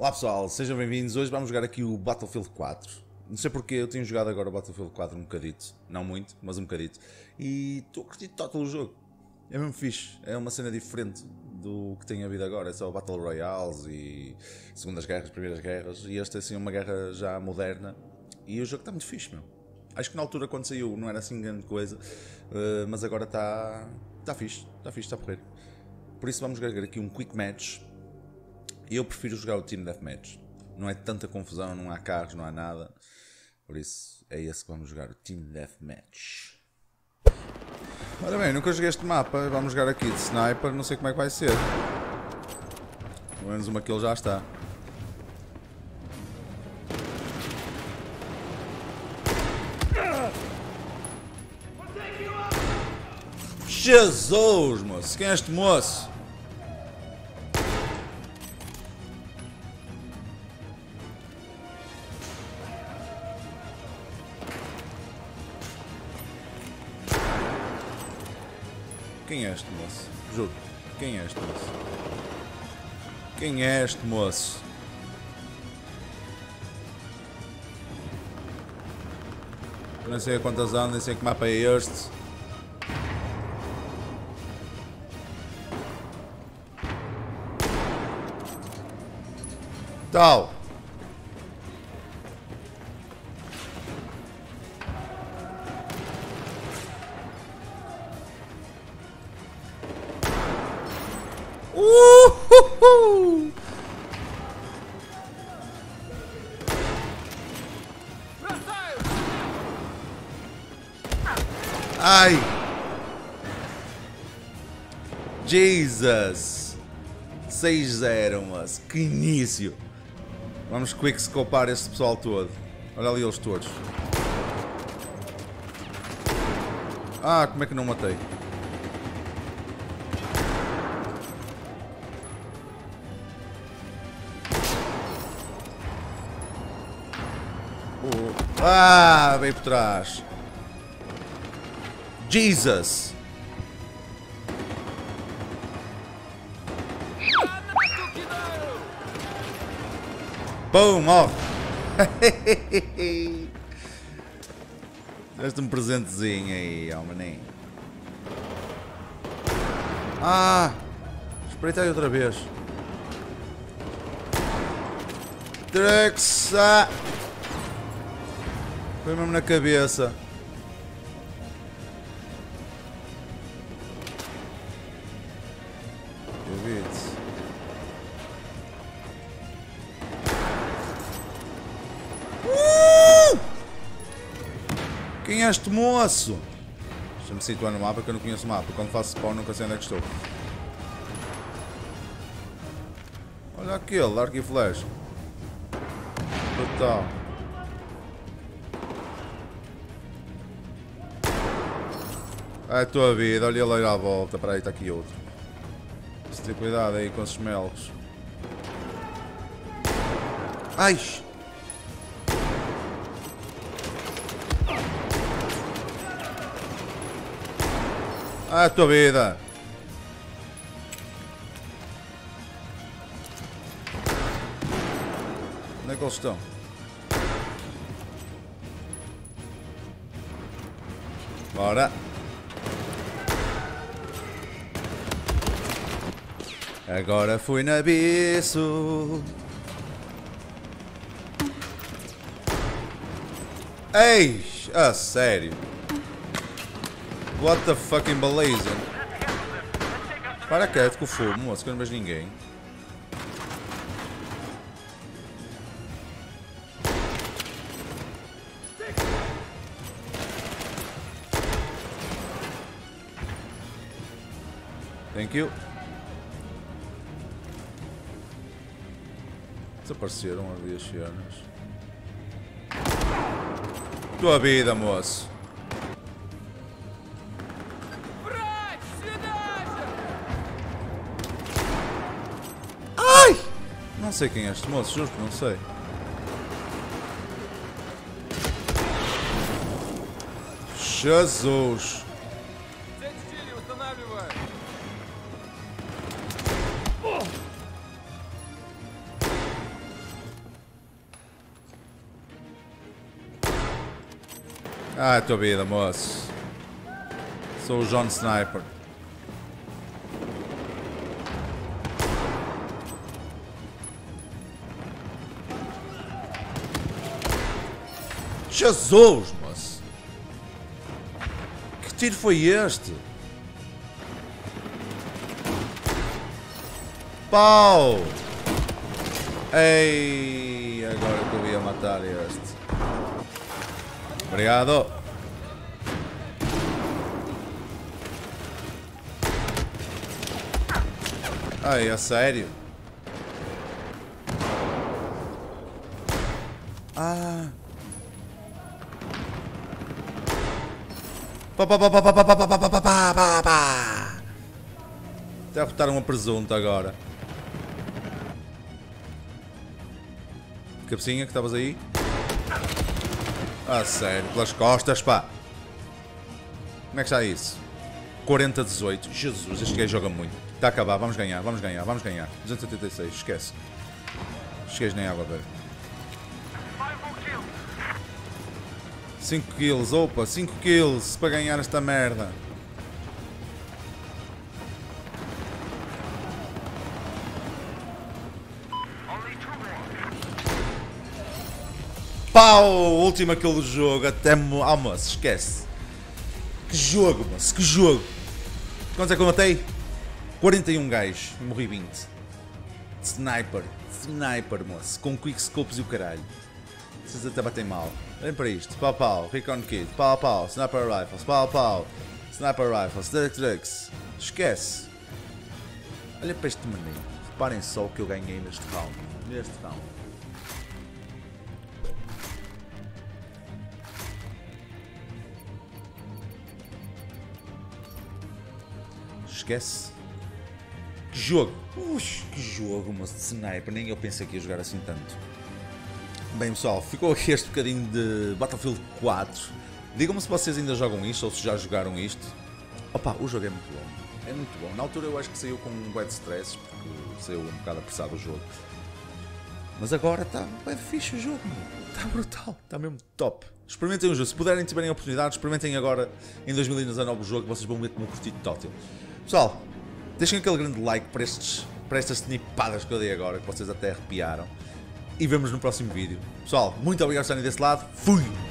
Olá pessoal, sejam bem-vindos. Hoje vamos jogar aqui o Battlefield 4. Não sei porque eu tenho jogado agora o Battlefield 4 um bocadito. Não muito, mas um bocadito. E estou a curtir todo o jogo. É mesmo fixe. É uma cena diferente do que tem havido agora. É só Battle Royales e Segundas Guerras, Primeiras Guerras. E esta é assim uma guerra já moderna. E o jogo está muito fixe, meu. Acho que na altura quando saiu não era assim grande coisa. eh, mas agora está. Está fixe. Está fixe, está a correr. Por isso vamos jogar aqui um Quick Match. Eu prefiro jogar o Team Deathmatch. Não é tanta confusão, não há carros, não há nada. Por isso é esse que vamos jogar, o Team Deathmatch. Ora bem, nunca joguei este mapa. Vamos jogar aqui de sniper, não sei como é que vai ser. Pelo menos uma kill já está. Jesus, moço! Quem é este moço? Quem é este moço? Juro. Quem é este moço? Quem é este moço? Não sei a quantas anos, nem sei que mapa é este. Tal. Ai! Jesus! 6-0, mas que início! Vamos quick scopar este pessoal todo. Olha ali eles todos. Ah, como é que não matei? Oh. Ah, veio por trás. Jesus! Boom, off! Deste um presentezinho aí ao maninho. Ah! Espreitei outra vez. Trexa! Foi mesmo na cabeça. É este moço? Deixa-me situar no mapa que eu não conheço o mapa. Quando faço spawn nunca sei onde é que estou. Olha aquele, arco e flash. Total. Ai, a tua vida, olha ele à volta. Para aí, está aqui outro. Se ter cuidado aí com os melros. Ai! A tua vida! Onde é que eles estão? Bora! Agora fui no abismo. Ei, a sério. What the fucking beleza. Para quieto com fogo, moço, que eu não vejo ninguém. Thank you. Desapareceram ali as cenas. Tua vida, moço. não sei quem é este moço, juro que não sei. Jesus! Ah, é tua vida, moço. Sou o John Sniper. Jesus, moço. Que tiro foi este? Pau! Ei, agora que eu ia matar este. Obrigado. Ai, a sério? Ah. Até a presunta agora. Cabecinha que estavas aí? Ah, sério, pelas costas, pá. Como é que está isso? 40-18. Jesus, este gajo joga muito. Está a acabar, vamos ganhar, vamos ganhar, vamos ganhar. 286, esquece. Esquece nem água, velho. 5 kills, opa, 5 kills para ganhar esta merda. Pau! Última kill do jogo, até mo... Ah, moço, esquece. Que jogo, moço, que jogo. Quantos é que eu matei? 41 gajos e morri 20. Sniper, sniper, moço, com quickscopes e o caralho. Vocês até batem mal. Olhem para isto. Pau pau, Recon pau pau, Sniper Rifles, pau pau, Sniper Rifles, Direct Drugs. Esquece. Olha para este menino. Reparem só o que eu ganhei neste round. Neste round. Esquece. Que jogo! Ux, que jogo, mas de sniper. Nem eu pensei que ia jogar assim tanto. Bem pessoal, ficou aqui este bocadinho de Battlefield 4. Digam-me se vocês ainda jogam isto ou se já jogaram isto. Opa, o jogo é muito bom. É muito bom. Na altura eu acho que saiu com um bad stress, porque saiu um bocado apressado o jogo. Mas agora está bem fixe o jogo, está brutal, está mesmo top. Experimentem o jogo, se puderem tiverem a oportunidade, experimentem agora em 2019 o jogo, vocês vão ver como curtir total. Pessoal, deixem aquele grande like para, estes, para estas snipadas que eu dei agora, que vocês até arrepiaram. E vemos no próximo vídeo. Pessoal, muito obrigado por estarem desse lado. Fui!